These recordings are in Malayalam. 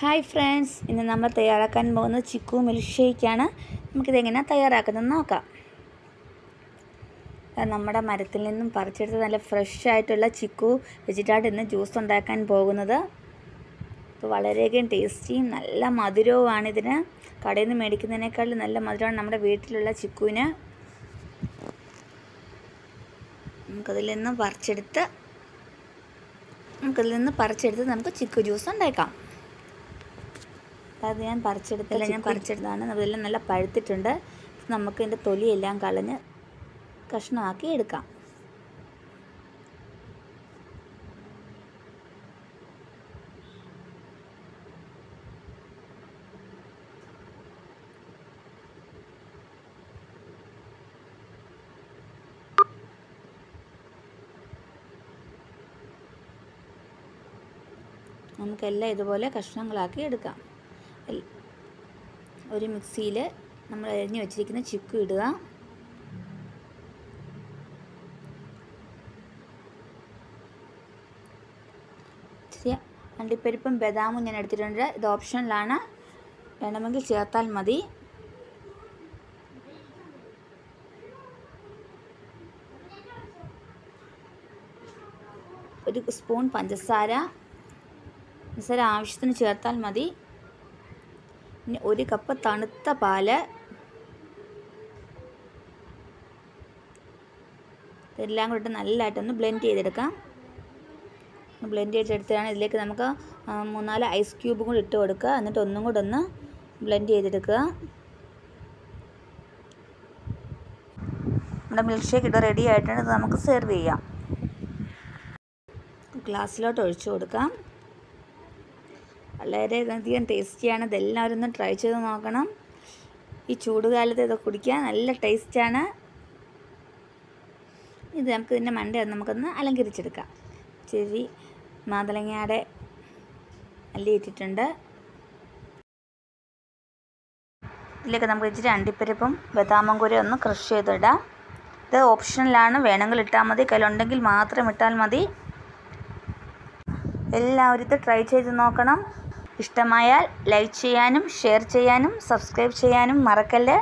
ഹായ് ഫ്രണ്ട്സ് ഇന്ന് നമ്മൾ തയ്യാറാക്കാൻ പോകുന്നത് ചിക്കു മിൽക്ക് ഷേക്കാണ് നമുക്കിതെങ്ങനെയാണ് തയ്യാറാക്കുന്നത് നോക്കാം നമ്മുടെ മരത്തിൽ നിന്നും പറിച്ചെടുത്ത് നല്ല ഫ്രഷ് ആയിട്ടുള്ള ചിക്കു വെച്ചിട്ടാണ് ഇന്ന് ജ്യൂസ് ഉണ്ടാക്കാൻ പോകുന്നത്. അപ്പോൾ വളരെയധികം ടേസ്റ്റിയും നല്ല മധുരവുമാണ് ഇതിന്. കടയിൽ നിന്ന് മേടിക്കുന്നതിനേക്കാളും നല്ല മധുരമാണ് നമ്മുടെ വീട്ടിലുള്ള ചിക്കുവിന്. നമുക്കതിൽ നിന്ന് പറിച്ചെടുത്ത് നമുക്കതിൽ നിന്ന് പറിച്ചെടുത്ത് നമുക്ക് ചിക്കു ജ്യൂസ് ഉണ്ടാക്കാം. അത് ഞാൻ പറിച്ചെടുത്തില്ല ഞാൻ പറിച്ചെടുത്താണ് അതെല്ലാം നല്ല പഴുത്തിട്ടുണ്ട്. നമുക്ക് ഇതിന്റെ തൊലിയെല്ലാം കളഞ്ഞ് കഷ്ണമാക്കി എടുക്കാം. നമുക്കെല്ലാം ഇതുപോലെ കഷ്ണങ്ങളാക്കി എടുക്കാം. ഒരു മിക്സിയിൽ നമ്മൾ അരിഞ്ഞു വെച്ചിരിക്കുന്ന ചിക്കു ഇടുക. ഇച്ചിരി അണ്ടിപ്പരിപ്പും ബദാമും ഞാൻ എടുത്തിട്ടുണ്ട്. ഇത് ഓപ്ഷനിലാണ്. വേണമെങ്കിൽ ചേർത്താൽ മതി. ഒരു സ്പൂൺ പഞ്ചസാര. പഞ്ചസാര ആവശ്യത്തിന് ചേർത്താൽ മതി. പിന്നെ ഒരു കപ്പ് തണുത്ത പാൽ. ഇതെല്ലാം കൂടി നല്ലതായിട്ടൊന്ന് ബ്ലെൻഡ് ചെയ്തെടുക്കാം. ബ്ലെൻഡ് ചെയ്തെടുത്തിട്ടാണ് ഇതിലേക്ക് നമുക്ക് മൂന്നാൽ ഐസ് ക്യൂബും കൂടി ഇട്ട് കൊടുക്കുക. എന്നിട്ട് ഒന്നും കൂടെ ഒന്ന് ബ്ലെൻഡ് ചെയ്തെടുക്കുക. നമ്മുടെ മിൽക്ക് ഷേക്ക് ഇട്ട് റെഡി ആയിട്ടുണ്ട്. ഇത് നമുക്ക് സെർവ് ചെയ്യാം. ഗ്ലാസ്സിലോട്ട് ഒഴിച്ചു കൊടുക്കാം. വളരെയധികം ടേസ്റ്റിയാണ്. ഇതെല്ലാവരും ഒന്ന് ട്രൈ ചെയ്ത് നോക്കണം. ഈ ചൂടുകാലത്ത് ഇത് കുടിക്കാൻ നല്ല ടേസ്റ്റാണ് ഇത് നമുക്ക് ഇതിന്റെ മണ്ട നമുക്കൊന്ന് അലങ്കരിച്ചെടുക്കാം. ചെവി മാതളങ്ങയുടെ അല്ലി ഇട്ടിട്ടുണ്ട്. ഇതിലേക്ക് നമുക്ക് ഇച്ചിരി അണ്ടിപ്പരിപ്പും ബദാമും കൂടി ഒന്ന് ക്രഷ് ചെയ്തിടാം. ഇത് ഓപ്ഷനിലാണ് വേണമെങ്കിൽ ഇട്ടാൽ മതി. കയ്യിലുണ്ടെങ്കിൽ മാത്രം ഇട്ടാൽ മതി. എല്ലാവരും ഇത് ട്രൈ ചെയ്ത് നോക്കണം. ഇഷ്ടമായാൽ ലൈക്ക് ചെയ്യാനും ഷെയർ ചെയ്യാനും സബ്സ്ക്രൈബ് ചെയ്യാനും മറക്കല്ല്?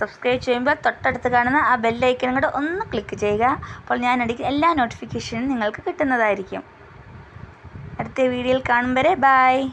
സബ്സ്ക്രൈബ് ചെയ്യുമ്പോൾ തൊട്ടടുത്ത് കാണുന്ന ആ ബെല്ലൈക്കനും കൂടെ ഒന്ന് ക്ലിക്ക് ചെയ്യുക. അപ്പോൾ ഞാൻ അടിക്കുന്ന എല്ലാ നോട്ടിഫിക്കേഷനും നിങ്ങൾക്ക് കിട്ടുന്നതായിരിക്കും. അടുത്ത വീഡിയോയിൽ കാണും വരെ. ബായ്